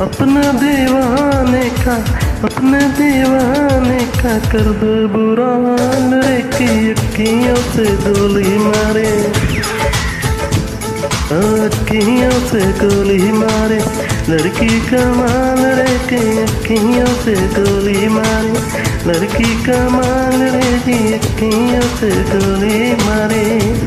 अपना दीवाने का, अपने दीवाने का कर दो बुरा हाल रे की अक्खियों से गोली मारे। अक्खियों से गोली मारे, लड़की कमाल रे के अक्खियों से गोली मारे। लड़की कमाल रे की अक्खियों से गोली मारे।